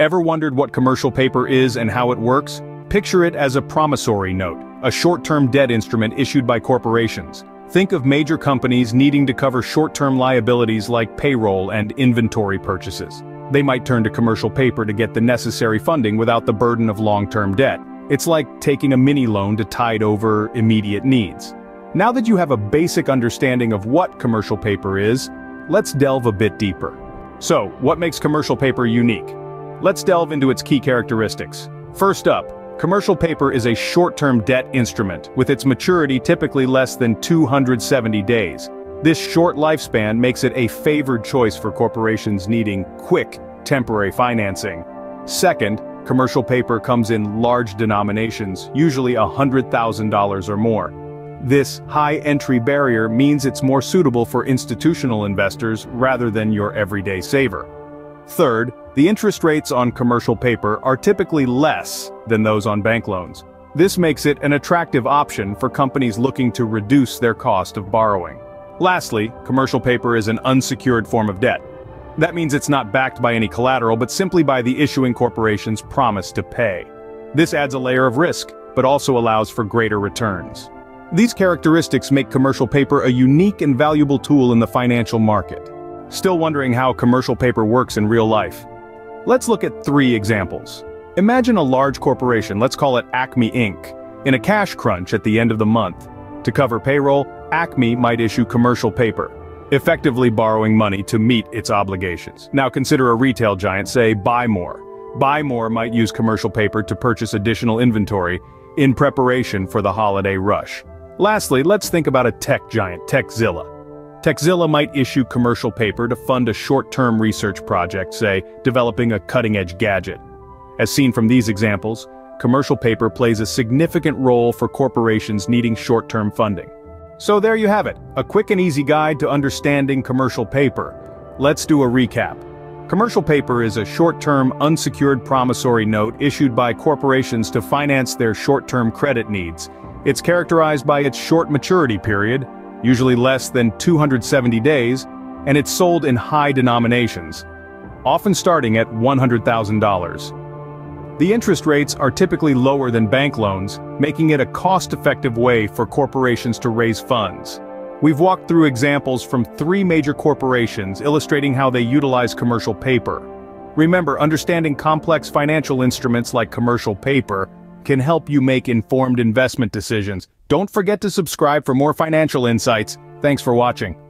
Ever wondered what commercial paper is and how it works? Picture it as a promissory note, a short-term debt instrument issued by corporations. Think of major companies needing to cover short-term liabilities like payroll and inventory purchases. They might turn to commercial paper to get the necessary funding without the burden of long-term debt. It's like taking a mini loan to tide over immediate needs. Now that you have a basic understanding of what commercial paper is, let's delve a bit deeper. So, what makes commercial paper unique? Let's delve into its key characteristics. First up, commercial paper is a short-term debt instrument, with its maturity typically less than 270 days. This short lifespan makes it a favored choice for corporations needing quick, temporary financing. Second, commercial paper comes in large denominations, usually $100,000 or more. This high entry barrier means it's more suitable for institutional investors rather than your everyday saver. Third, the interest rates on commercial paper are typically less than those on bank loans. This makes it an attractive option for companies looking to reduce their cost of borrowing. Lastly, commercial paper is an unsecured form of debt. That means it's not backed by any collateral but simply by the issuing corporation's promise to pay. This adds a layer of risk, but also allows for greater returns. These characteristics make commercial paper a unique and valuable tool in the financial market. Still wondering how commercial paper works in real life? Let's look at three examples. Imagine a large corporation, let's call it Acme Inc., in a cash crunch at the end of the month. To cover payroll, Acme might issue commercial paper, effectively borrowing money to meet its obligations. Now consider a retail giant, say Buy More. Buy More might use commercial paper to purchase additional inventory in preparation for the holiday rush. Lastly, let's think about a tech giant, Techzilla. Techzilla might issue commercial paper to fund a short-term research project, say, developing a cutting-edge gadget. As seen from these examples, commercial paper plays a significant role for corporations needing short-term funding. So there you have it, a quick and easy guide to understanding commercial paper. Let's do a recap. Commercial paper is a short-term unsecured promissory note issued by corporations to finance their short-term credit needs. It's characterized by its short maturity period, usually less than 270 days, and it's sold in high denominations, often starting at $100,000. The interest rates are typically lower than bank loans, making it a cost-effective way for corporations to raise funds. We've walked through examples from three major corporations illustrating how they utilize commercial paper. Remember, understanding complex financial instruments like commercial paper can help you make informed investment decisions. Don't forget to subscribe for more financial insights. Thanks for watching.